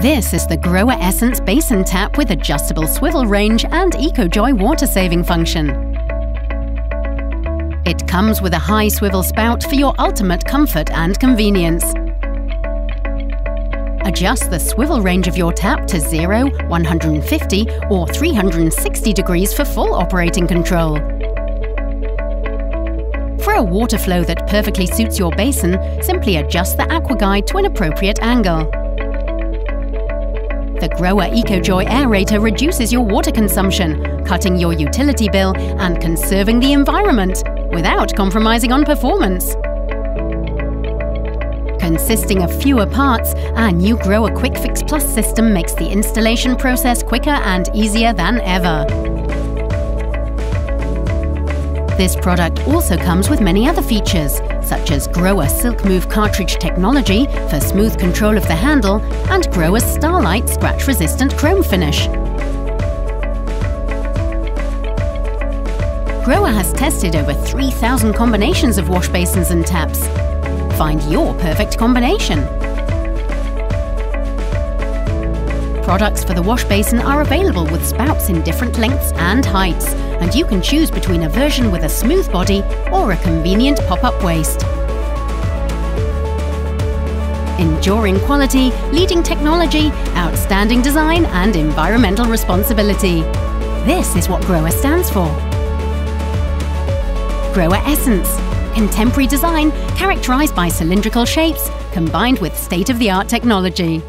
This is the GROHE Essence Basin Tap with adjustable swivel range and EcoJoy water-saving function. It comes with a high swivel spout for your ultimate comfort and convenience. Adjust the swivel range of your tap to 0, 150 or 360 degrees for full operating control. For a water flow that perfectly suits your basin, simply adjust the aqua guide to an appropriate angle. The GROHE EcoJoy aerator reduces your water consumption, cutting your utility bill and conserving the environment without compromising on performance. Consisting of fewer parts, our new GROHE Quick Fix Plus system makes the installation process quicker and easier than ever. This product also comes with many other features, such as GROHE Silk Move cartridge technology for smooth control of the handle and GROHE Starlight scratch-resistant chrome finish. GROHE has tested over 3,000 combinations of wash basins and taps. Find your perfect combination. Products for the wash basin are available with spouts in different lengths and heights, and you can choose between a version with a smooth body or a convenient pop-up waste. Enduring quality, leading technology, outstanding design and environmental responsibility. This is what GROHE stands for. GROHE Essence. Contemporary design characterized by cylindrical shapes combined with state-of-the-art technology.